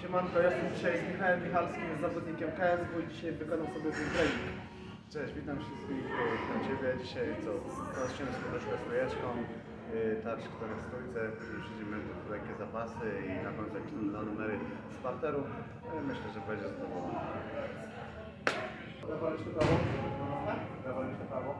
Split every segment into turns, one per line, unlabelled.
Siemanko, jestem dzisiaj z Michałem Michalskim, zawodnikiem KSW i dzisiaj wykonam sobie ten trening.
Cześć, witam wszystkich e, na Ciebie. Dzisiaj co? Zaczniemy z poduszkę stójeczką, e, tarcz, który w stójce, do lekkie zapasy i na końcu jakieś tam dwa numery z parteru. E, Myślę, że będzie zadowolony.
Lewa ręczna prawo. Lewa ręczna prawo.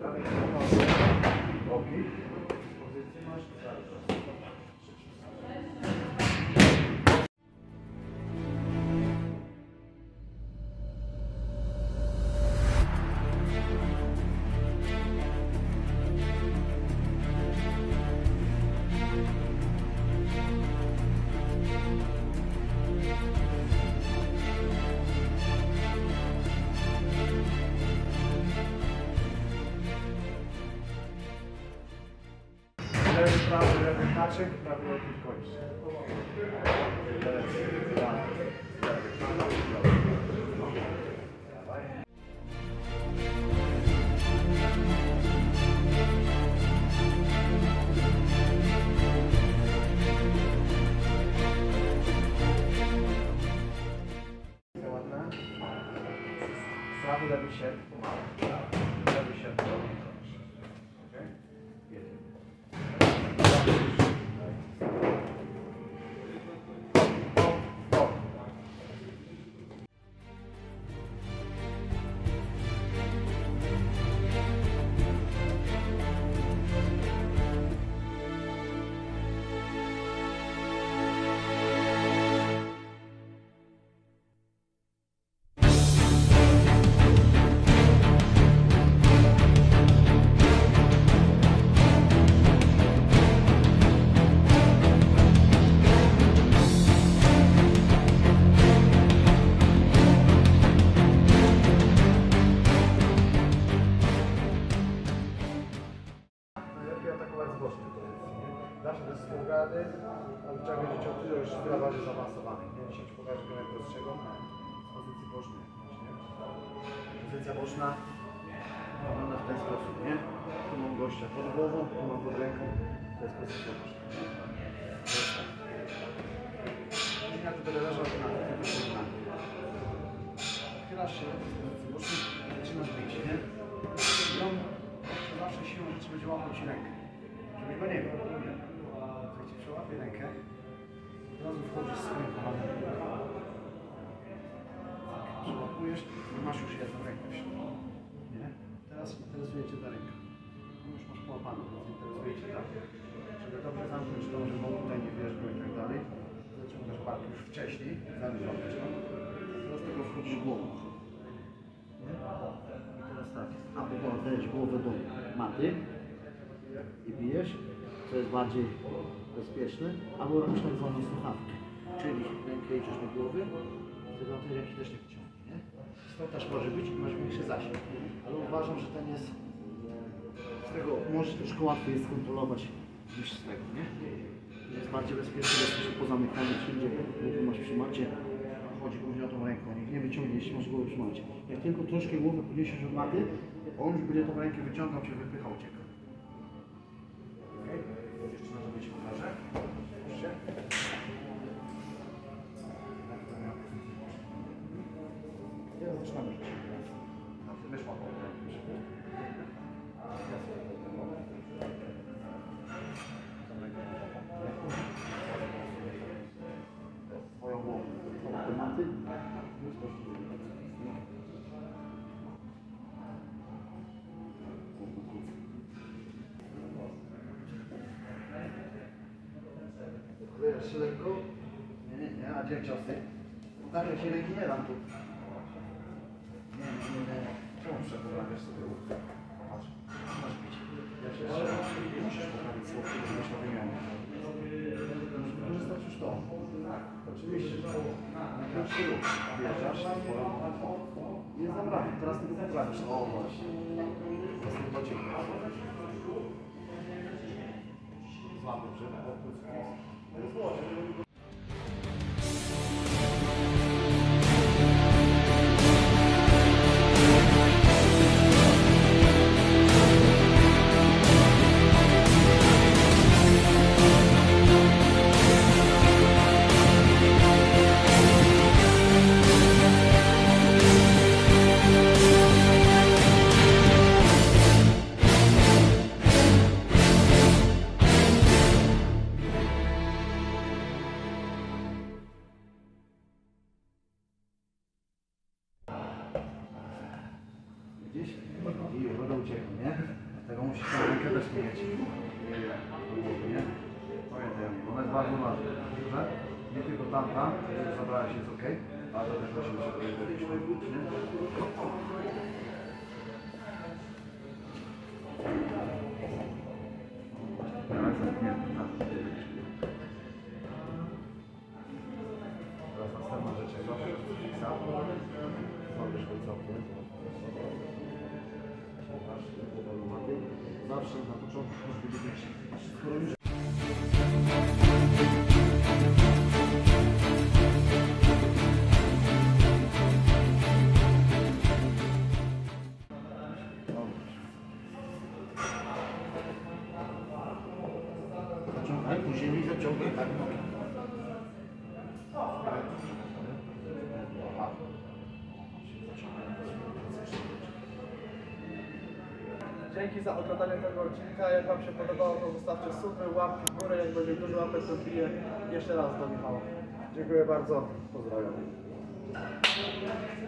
Gracias. Haczyk, kończy. Lewy, prawy. Dawaj. Ładne. Prawy, lewy sierp, pomału. Lewy sierp, rady, ale trzeba wiedzieć o tyle już tyle bardziej zaawansowanych, nie? Dzisiaj Ci pokażę go najprostszego z pozycji bocznej? Pozycja boczna wygląda w ten sposób, nie? Tu mam gościa pod głową, tu mam pod ręką, to jest pozycja boczna. Ja tu będę leżał na tym, Chylasz się z pozycji bocznej, zaczynasz bić, nie? I on zawsze siłą rzeczy będzie łapał ci rękę. Żeby go nie miał. Przełapie rękę, od razu wchodzisz swoim kolanem. Przełapujesz i masz już jedną rękę. Nie? Teraz interesuje Cię ta ręka. No Już masz połapaną, więc interesuje Cię tak. Żeby dobrze zamknąć tą, żeby on tutaj nie wjeżdżał i tak dalej. Zaciągasz bark już wcześniej, zanim to. Teraz tego wchodzisz głową. I teraz tak, albo dajesz głowę do maty i bijesz, co jest bardziej bezpieczne, albo robisz tak zwaną słuchawkę. Czyli rękę idziesz do głowy, wtedy on tej ręki też nie wyciągnie, nie? Stąd może być masz większy zasięg. Ale uważam, że ten jest z tego może troszkę łatwiej jest kontrolować niż z tego, nie? Jest bardziej bezpieczny, bo jesteś pozamykany wszędzie, głowę masz przy macie, chodzi głównie o tą ręką, niech nie wyciągnie, jeśli masz głowę przy macie. Jak tylko troszkę głowę podniesiesz od maty, on już będzie tą rękę wyciągał, cię wypychał, uciekał. Jeszcze na lekko? Nie, nie, nie, a gdzie ciosy? Tak, ja się ręki nie dam tu. Nie, nie, nie, nie. Czemu przepoprawiasz sobie ruch? Patrz, masz bić. Ja się jeszcze musisz poprawić słów, żeby mieć na wymianie. Możesz wykorzystać już to. Oczywiście, że na krótki ruch. Swoją jest zabrany. Teraz tylko poprawisz. O, właśnie. Teraz tylko ciekawe. Złapy, żeby oprócz. To jest właśnie. I bardzo ważna, że nie tylko tamta, jeżeli zabrałaś jest ok, ale też musimy się pojedylić, nie? Teraz następna rzecz, jak złapiesz fiksa, złapiesz go całkiem. Zawsze na początku skoro już tak nogi.
Dzięki za oglądanie tego odcinka. Jak Wam się podobało, to zostawcie suby, łapki w górę. Jak będzie dużo łapek, to wbiję jeszcze raz do Michała.
Dziękuję bardzo. Pozdrawiam.